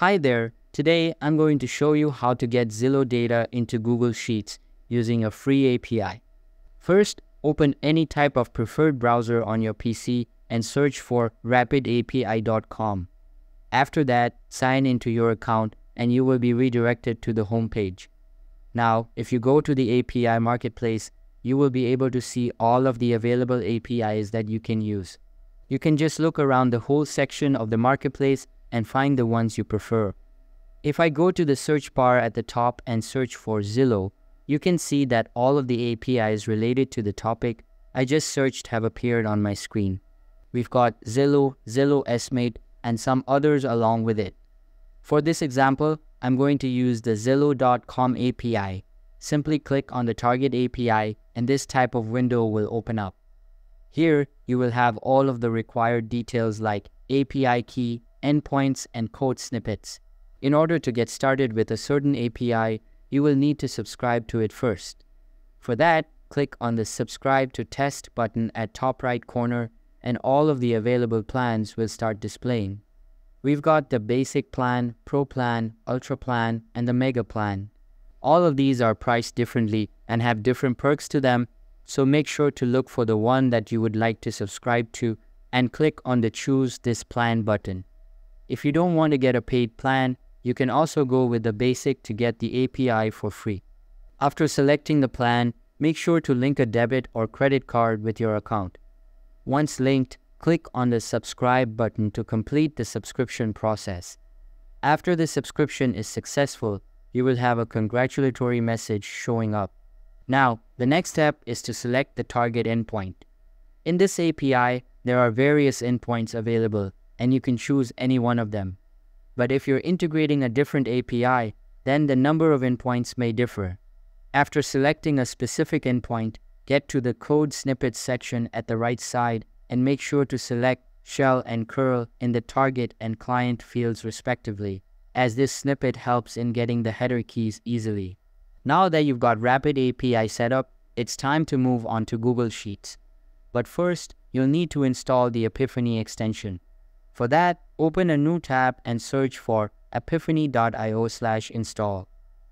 Hi there, today I'm going to show you how to get Zillow data into Google Sheets using a free API. First, open any type of preferred browser on your PC and search for rapidapi.com. After that, sign into your account and you will be redirected to the home page. Now, if you go to the API Marketplace, you will be able to see all of the available APIs that you can use. You can just look around the whole section of the marketplace and find the ones you prefer. If I go to the search bar at the top and search for Zillow, you can see that all of the APIs related to the topic I just searched have appeared on my screen. We've got Zillow, Zillow Estimate, and some others along with it. For this example, I'm going to use the Zillow.com API. Simply click on the target API and this type of window will open up. Here, you will have all of the required details like API key, endpoints, and code snippets. In order to get started with a certain API, you will need to subscribe to it first. For that, click on the Subscribe to Test button at top right corner and all of the available plans will start displaying. We've got the Basic Plan, Pro Plan, Ultra Plan, and the Mega Plan. All of these are priced differently and have different perks to them, so make sure to look for the one that you would like to subscribe to and click on the Choose This Plan button. If you don't want to get a paid plan, you can also go with the basic to get the API for free. After selecting the plan, make sure to link a debit or credit card with your account. Once linked, click on the subscribe button to complete the subscription process. After the subscription is successful, you will have a congratulatory message showing up. Now, the next step is to select the target endpoint. In this API, there are various endpoints available and you can choose any one of them. But if you're integrating a different API, then the number of endpoints may differ. After selecting a specific endpoint, get to the code snippets section at the right side and make sure to select shell and curl in the target and client fields respectively, as this snippet helps in getting the header keys easily. Now that you've got Rapid API set up, it's time to move on to Google Sheets. But first, you'll need to install the Apipheny extension. For that, open a new tab and search for apipheny.io slash install.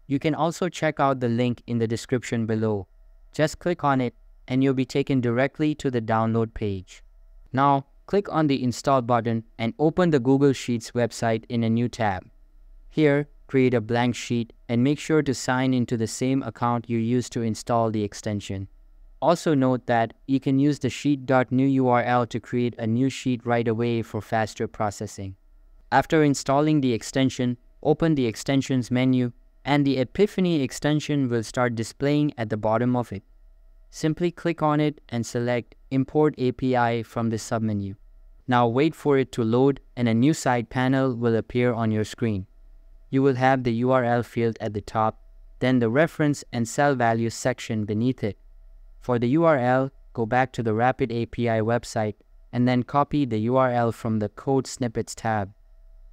You can also check out the link in the description below. Just click on it and you'll be taken directly to the download page. Now, click on the install button and open the Google Sheets website in a new tab. Here, create a blank sheet and make sure to sign into the same account you used to install the extension. Also note that you can use the sheet.new URL to create a new sheet right away for faster processing. After installing the extension, open the extensions menu and the Apipheny extension will start displaying at the bottom of it. Simply click on it and select Import API from the submenu. Now wait for it to load and a new side panel will appear on your screen. You will have the URL field at the top, then the reference and cell values section beneath it. For the URL, go back to the Rapid API website and then copy the URL from the Code Snippets tab.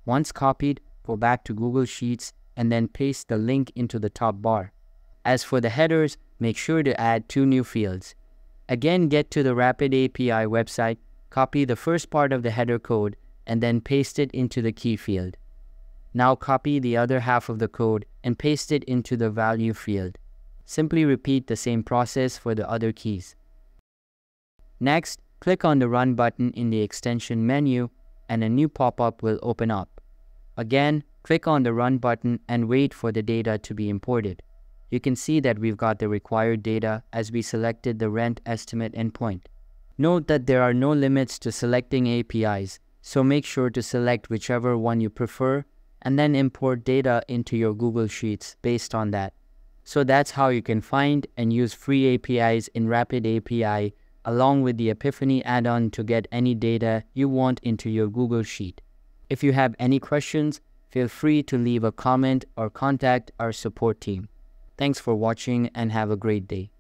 Once copied, go back to Google Sheets and then paste the link into the top bar. As for the headers, make sure to add two new fields. Again, get to the Rapid API website, copy the first part of the header code, and then paste it into the key field. Now copy the other half of the code and paste it into the value field. Simply repeat the same process for the other keys. Next, click on the Run button in the extension menu and a new pop-up will open up. Again, click on the Run button and wait for the data to be imported. You can see that we've got the required data as we selected the rent estimate endpoint. Note that there are no limits to selecting APIs, so make sure to select whichever one you prefer and then import data into your Google Sheets based on that. So that's how you can find and use free APIs in Rapid API along with the Apipheny add-on to get any data you want into your Google Sheet. If you have any questions, feel free to leave a comment or contact our support team. Thanks for watching and have a great day.